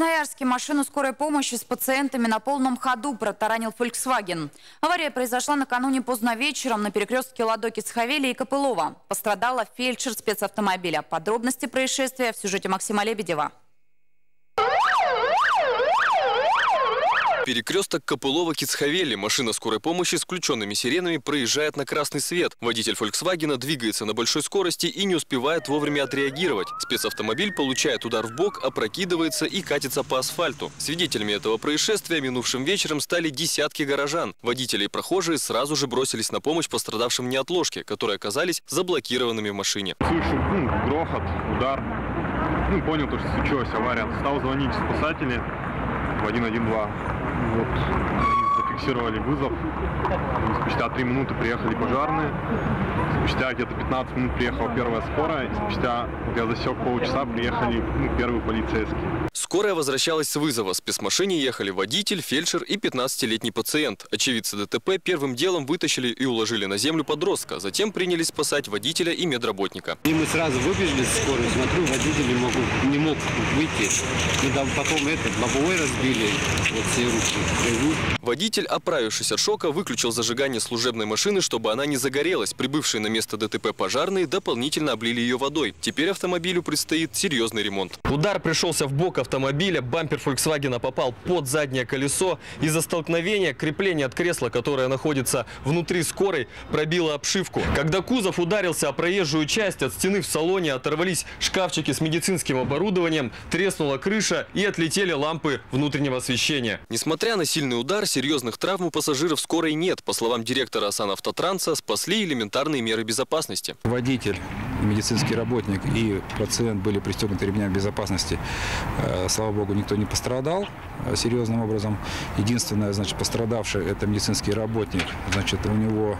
Красноярске машину скорой помощи с пациентами на полном ходу протаранил Volkswagen. Авария произошла накануне поздно вечером на перекрестке Ладоки Цхавели и Копылова. Пострадала фельдшер спецавтомобиля. Подробности происшествия в сюжете Максима Лебедева. Перекресток Копылова-Кицхавели. Машина скорой помощи с включенными сиренами проезжает на красный свет. Водитель «Фольксвагена» двигается на большой скорости и не успевает вовремя отреагировать. Спецавтомобиль получает удар в бок, опрокидывается и катится по асфальту. Свидетелями этого происшествия минувшим вечером стали десятки горожан. Водители и прохожие сразу же бросились на помощь пострадавшим неотложке, которые оказались заблокированными в машине. Слышу ну, грохот, удар. Ну, понял, то, что случилась авария. Стал звонить спасатели в 112. Вот. Зафиксировали вызов. И спустя 3 минуты приехали пожарные. Спустя где-то 15 минут приехала первая скорая. И спустя, я засек полчаса, приехали ну, первые полицейские. Скорая возвращалась с вызова. В спецмашине ехали водитель, фельдшер и 15-летний пациент. Очевидцы ДТП первым делом вытащили и уложили на землю подростка. Затем принялись спасать водителя и медработника. И мы сразу выбежали с скорой. Смотрю, водитель не мог, не мог выйти. Мы там потом этот лобовой разбили. Вот все руки. Водитель, оправившись от шока, выключил зажигание служебной машины, чтобы она не загорелась. Прибывшие на место ДТП пожарные дополнительно облили ее водой. Теперь автомобилю предстоит серьезный ремонт. Удар пришелся в бок автомобиля. Бампер Volkswagen попал под заднее колесо. Из-за столкновения крепление от кресла, которое находится внутри скорой, пробило обшивку. Когда кузов ударился о проезжую часть, от стены в салоне оторвались шкафчики с медицинским оборудованием, треснула крыша и отлетели лампы внутреннего освещения. Несмотря на сильный удар, серьезных травм у пассажиров скорой нет. По словам директора Санавтотранса, спасли элементарные меры безопасности. Водитель медицинский работник и пациент были пристегнуты ремнями безопасности. Э, слава богу, никто не пострадал э, серьезным образом. Единственное, значит, пострадавший – это медицинский работник. Значит, у него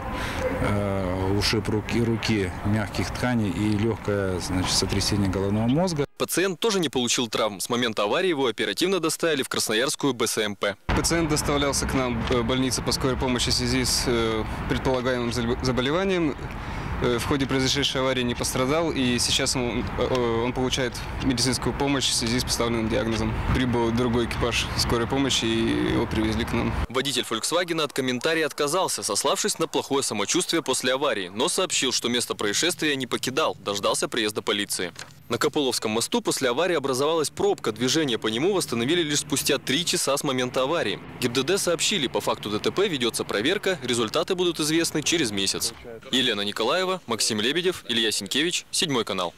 э, ушиб руки, руки мягких тканей и легкое значит, сотрясение головного мозга. Пациент тоже не получил травм. С момента аварии его оперативно доставили в Красноярскую БСМП. Пациент доставлялся к нам в больницу по скорой помощи в связи с предполагаемым заболеванием. Э, в ходе произошедшей аварии не пострадал, и сейчас он, э, он получает медицинскую помощь в связи с поставленным диагнозом. Прибыл другой экипаж скорой помощи, и его привезли к нам. Водитель Volkswagen от комментария отказался, сославшись на плохое самочувствие после аварии, но сообщил, что место происшествия не покидал, дождался приезда полиции. На Копыловском мосту после аварии образовалась пробка. Движение по нему восстановили лишь спустя три часа с момента аварии. ГИБДД сообщили, по факту ДТП ведется проверка, результаты будут известны через месяц. Елена Николаева, Максим Лебедев, Илья Синкевич, Седьмой канал.